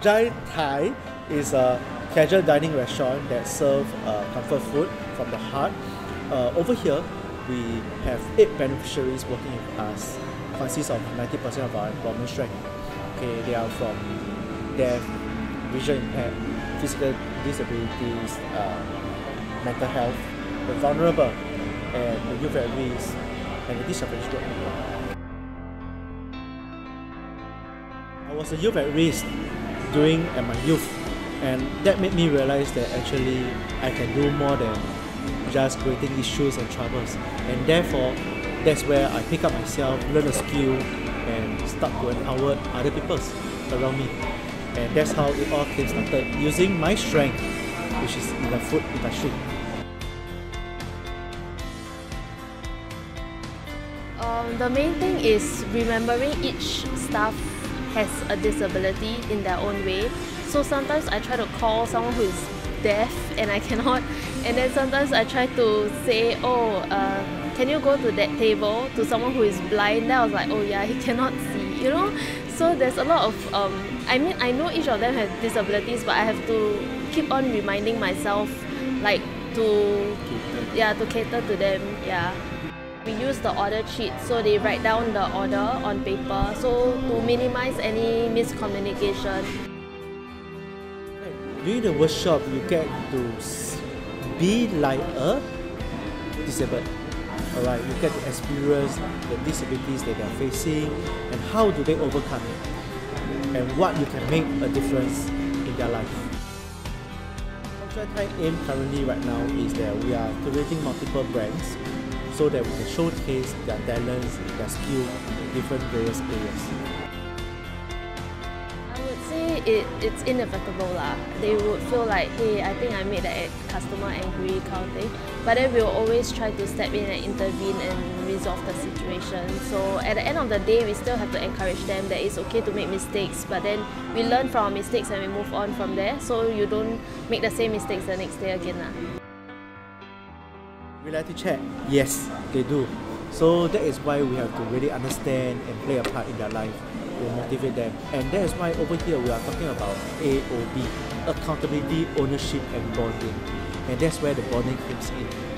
Jai Thai is a casual dining restaurant that serves uh, comfort food from the heart. Uh, over here, we have eight beneficiaries working with us, consists of 90% of our employment strength. Okay, they are from deaf, visual impaired, physical disabilities, uh, mental health, the vulnerable, and the youth at risk, and the disadvantaged group. I was a youth at risk during at my youth, and that made me realize that actually I can do more than just creating issues and troubles. And therefore, that's where I pick up myself, learn a skill, and start to empower other people around me. And that's how it all came started, using my strength, which is in the food industry. Um, the main thing is remembering each staff has a disability in their own way. So sometimes I try to call someone who is deaf and I cannot, and then sometimes I try to say, oh, uh, can you go to that table to someone who is blind? Then I was like, oh yeah, he cannot see, you know. So there's a lot of, um, I mean, I know each of them have disabilities, but I have to keep on reminding myself, like to, yeah, to cater to them, yeah. We use the order sheet so they write down the order on paper so to minimize any miscommunication. During the workshop, you get to be like a disabled. Alright, you get to experience the disabilities that they are facing and how do they overcome it and what you can make a difference in their life. Cultural Thai aim currently right now is that we are creating multiple brands so that we can showcase their talents, their skill in different various areas. I would say it, it's inevitable lah. They would feel like, hey, I think I made the customer angry kind of thing. But then we'll always try to step in and intervene and resolve the situation. So at the end of the day, we still have to encourage them that it's okay to make mistakes, but then we learn from our mistakes and we move on from there. So you don't make the same mistakes the next day again lah. Reality check, yes, they do. So that is why we have to really understand and play a part in their life to motivate them. And that is why over here we are talking about AOB, accountability, ownership and bonding. And that's where the bonding comes in.